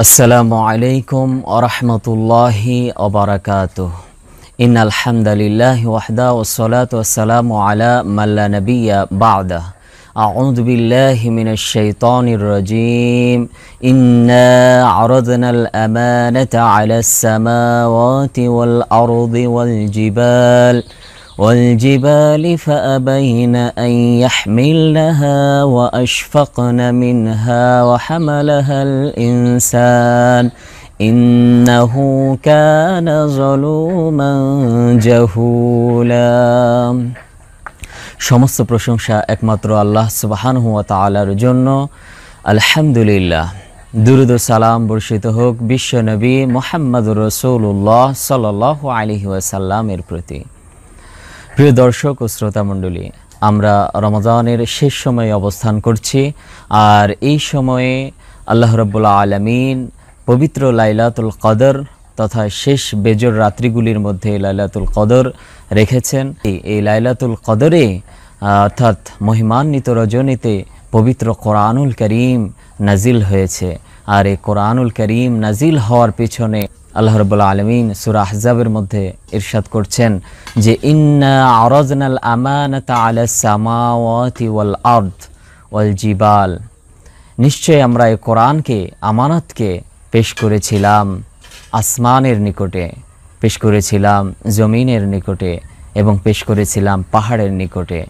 السلام عليكم ورحمة الله وبركاته. إن الحمد لله وحده والصلاة والسلام على من لا نبي بعده. أعوذ بالله من الشيطان الرجيم. إنا عرضنا الأمانة على السماوات والأرض والجبال. والجبال فأبين أن يحملنها وأشفقن منها وحملها الإنسان إنه كان ظلوما جهولا সমস্ত প্রশংসা একমাত্র আল্লাহ সুবাহানহু ওয়া তাআলার জন্য আলহামদুলিল্লাহ দুরুদ ও সালাম বর্ষিত হোক বিশ্ব নবী মোহাম্মদুর রসুল্লাহ সাল্লাহ আলহি ওয়াসাল্লামের প্রতি প্রিয় দর্শক ও শ্রোতা মণ্ডলী, আমরা রমজানের শেষ সময়ে অবস্থান করছি আর এই সময়ে আল্লাহ রব্বুল্লা আলমিন পবিত্র লাইলাতুল কদর তথা শেষ বেজর রাত্রিগুলির মধ্যে লাইলাতুল কদর রেখেছেন। এই- এই লাইলাতুল কদরে, অর্থাৎ মহিমান্বিত রজনীতে পবিত্র কোরআনুল করিম নাজিল হয়েছে। আর এই কোরআনুল করিম নাজিল হওয়ার পিছনে আল্লাহ রবুল্লা আলমিন সুরা আহজাবের মধ্যে ইরশাদ করছেন যে সামাওয়াতি ওয়াল ওয়াল জিবাল। নিশ্চয় আমরা এই কোরআনকে, আমানতকে পেশ করেছিলাম, আসমানের নিকটে, পেশ করেছিলাম জমিনের নিকটে এবং পেশ করেছিলাম পাহাড়ের নিকটে।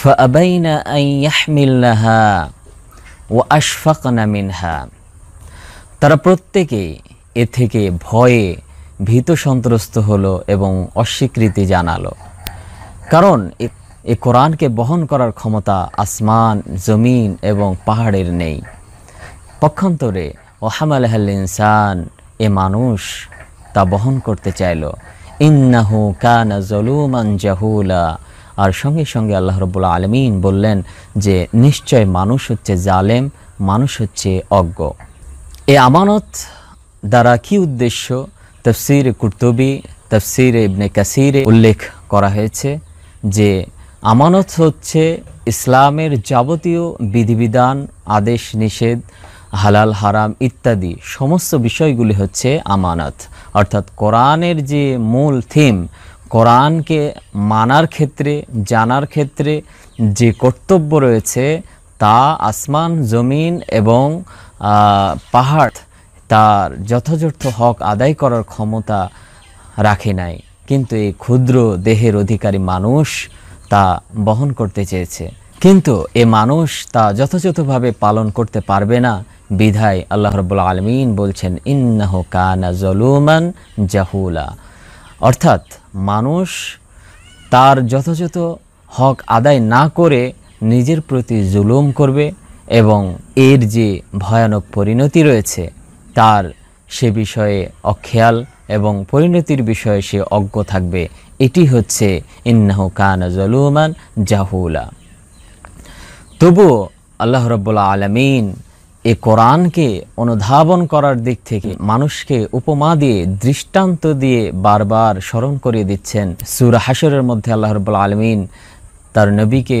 ফাবাইনা আইয়াহমিল্লাহা ও আশফাকনা মিনহা। তারা প্রত্যেকেই এ থেকে ভয়ে ভীত সন্ত্রস্ত হলো এবং অস্বীকৃতি জানালো। কারণ এ- কোরআনকে বহন করার ক্ষমতা আসমান, জমিন এবং পাহাড়ের নেই। পক্ষান্তরে ওহামাল ইনসান, এ মানুষ তা বহন করতে চাইল। ইন্নাহু কানা জলুমান জাহুলা। আর সঙ্গে সঙ্গে আল্লাহ রব্বুল্লা আলমিন বললেন যে, নিশ্চয় মানুষ হচ্ছে জালেম, মানুষ হচ্ছে অজ্ঞ। এ আমানত দ্বারা কি উদ্দেশ্য? তফসির কুর্তুবি, তফসির ইবনে কাসিরে উল্লেখ করা হয়েছে যে আমানত হচ্ছে ইসলামের যাবতীয় বিধিবিধান, আদেশ, নিষেধ, হালাল, হারাম ইত্যাদি। সমস্ত বিষয়গুলি হচ্ছে আমানত। অর্থাৎ কোরআনের যে মূল থিম, কোরআনকে মানার ক্ষেত্রে, জানার ক্ষেত্রে যে কর্তব্য রয়েছে তা আসমান, জমিন এবং পাহাড় তার যথাযথ হক আদায় করার ক্ষমতা রাখে নাই। কিন্তু এই ক্ষুদ্র দেহের অধিকারী মানুষ তা বহন করতে চেয়েছে। কিন্তু এ মানুষ তা যথাযথভাবে পালন করতে পারবে না। বিধায় আল্লাহ রব্বুল আলমিন বলছেন, ইন্নাহ কানা জলুমান জাহুলা। অর্থাৎ মানুষ তার যথাযথ হক আদায় না করে নিজের প্রতি জুলুম করবে এবং এর যে ভয়ানক পরিণতি রয়েছে তার সে বিষয়ে অখেয়াল এবং পরিণতির বিষয়ে সে অজ্ঞ থাকবে। এটি হচ্ছে ইন্নাহু কানা জলুমান জাহুলা। তবুও আল্লাহ রব্বুল্লা আলমিন এ কোরআনকে অনুধাবন করার দিক থেকে মানুষকে উপমা দিয়ে, দৃষ্টান্ত দিয়ে বারবার স্মরণ করিয়ে দিচ্ছেন। সুর হাসরের মধ্যে আল্লাহ রব্বুল্লা আলমিন তার নবীকে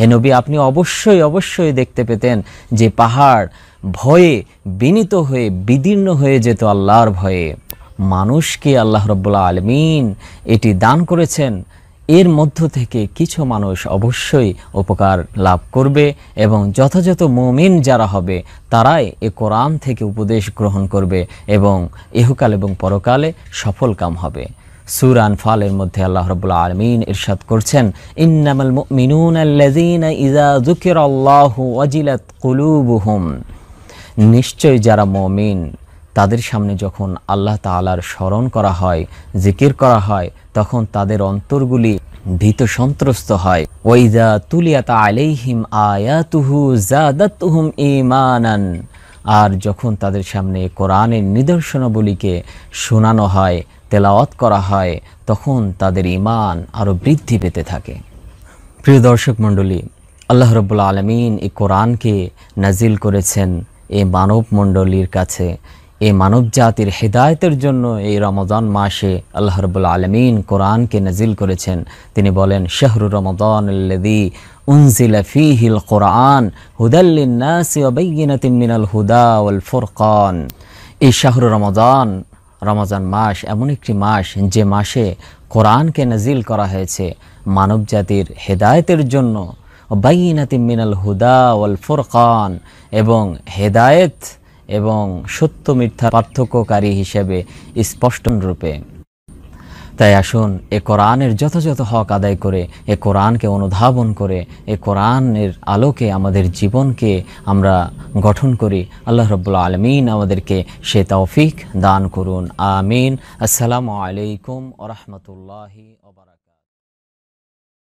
হে নবী, আপনি অবশ্যই অবশ্যই দেখতে পেতেন যে পাহাড় ভয়ে বিনীত হয়ে, বিদীর্ণ হয়ে যেত আল্লাহর ভয়ে। মানুষকে আল্লাহ রব্বুল্লা আলমিন এটি দান করেছেন। এর মধ্য থেকে কিছু মানুষ অবশ্যই উপকার লাভ করবে এবং যথাযথ মুমিন যারা হবে, তারাই এ কোরআন থেকে উপদেশ গ্রহণ করবে এবং ইহুকাল এবং পরকালে সফল কাম হবে। সুর আনফালের মধ্যে আল্লাহ রব্বুল্লা আলমিন ইরশাদ করছেন, ইন্নামাল ওয়াজিলাত কুলুবুহুম। নিশ্চয় যারা মমিন, তাদের সামনে যখন আল্লাহ তাআলার স্মরণ করা হয়, জিকির করা হয়, তখন তাদের অন্তরগুলি ভীত সন্ত্রস্ত হয়। ওইদা তুলিয়াত আলাইহিম আয়াতুহু জাদাতুহুম ঈমানান। আর যখন তাদের সামনে কোরআনের নিদর্শনাবলীকে শোনানো হয় তেলাওয়াত করা হয়, তখন তাদের ইমান আরও বৃদ্ধি পেতে থাকে। প্রিয় দর্শক মণ্ডলী, আল্লাহ রব্বুল আলমিন এই কোরআনকে নাজিল করেছেন এই মানব মণ্ডলীর কাছে। এই মানব জাতির হেদায়তের জন্য এই রমজান মাসে আল্লাহ রব্বুল আলমিন কোরআনকে নাজিল করেছেন। তিনি বলেন, শাহরু রমদান কোরআন হুদাল্লিন নাসি ওয়া বাইয়িনাতিন মিনাল হুদা ওয়াল ফুরকান। এই শাহরু রমজান রমজান মাস এমন একটি মাস যে মাসে কোরআনকে নাজিল করা হয়েছে মানব জাতির হেদায়েতের জন্য। বাইনাতি মিনাল হুদা ওয়াল ফোরকান এবং হেদায়েত এবং সত্য মিথ্যা পার্থক্যকারী হিসেবে স্পষ্ট রূপে। তাই আসুন, এ কোরআনের যথাযথ হক আদায় করে, এ কোরআনকে অনুধাবন করে, এ কোরআনের আলোকে আমাদের জীবনকে আমরা গঠন করি। আল্লাহ রব্বুল্লা আলমিন আমাদেরকে সে তৌফিক দান করুন। আমিন। আসসালামু আলাইকুম ওরহমতুল্লাহি